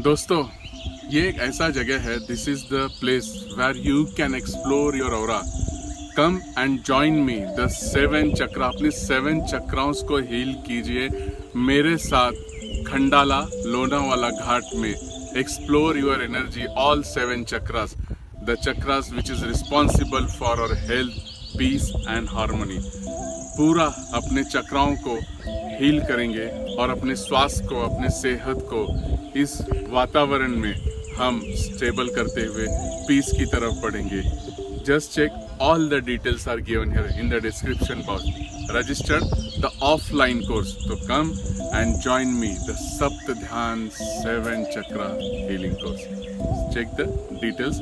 दोस्तों, ये एक ऐसा जगह है this is the place where you can explore your और come and join me the seven chakra अपने सेवन चक्राओं को हील कीजिए मेरे साथ खंडाला, लोनावाला घाट में. Explore your energy all seven chakras the chakras which is responsible for our health peace and harmony पूरा अपने चक्राओं को हील करेंगे और अपने स्वास्थ्य को, अपने सेहत को इस वातावरण में हम स्टेबल करते हुए पीस की तरफ़ बढ़ेंगे। Just check all the details are given here in the description box registered the offline course तो come and join me the Sapta Dhyan seven chakra healing course check the details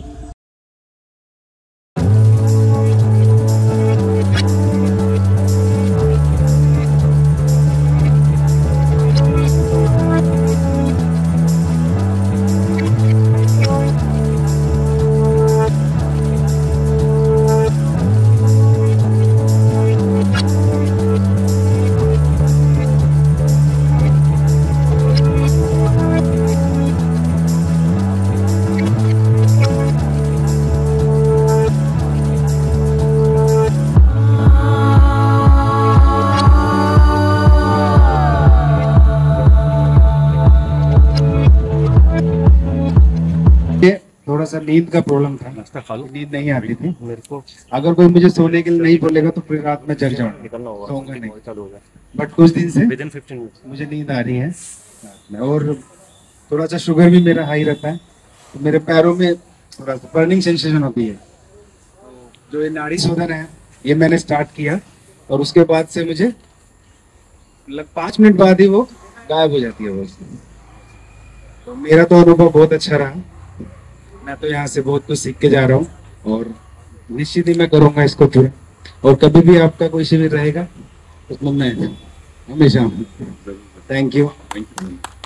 थोड़ा सा नींद का problem था नींद नहीं आती थी। मेरे को अगर कोई मुझे सोने के लिए नहीं बोलेगा तो पूरी रात में जग जाऊँगा। सोऊँगा नहीं। चालू बट कुछ दिन से विद इन 15 मुझे नींद आ रही है। और थोड़ा सा शुगर भी मेरा हाई रहता है। तो मेरे पैरों में थोड़ा सा बर्निंग सेंसेशन होती है। जो ये नाड़ी शोधन है ये मैंने स्टार्ट किया। और उसके बाद से मुझे लग पाँच मिनट बाद ही वो गायब हो जाती है वो। तो मेरा तो अनुभव बहुत अच्छा रहा। मैं तो यहाँ से बहुत कुछ सीख के जा रहा हूँ और निश्चित ही मैं करूँगा इसको पूरा और कभी भी आपका कोई शिविर रहेगा, उसमें मैं हमेशा थैंक यू थैंक you.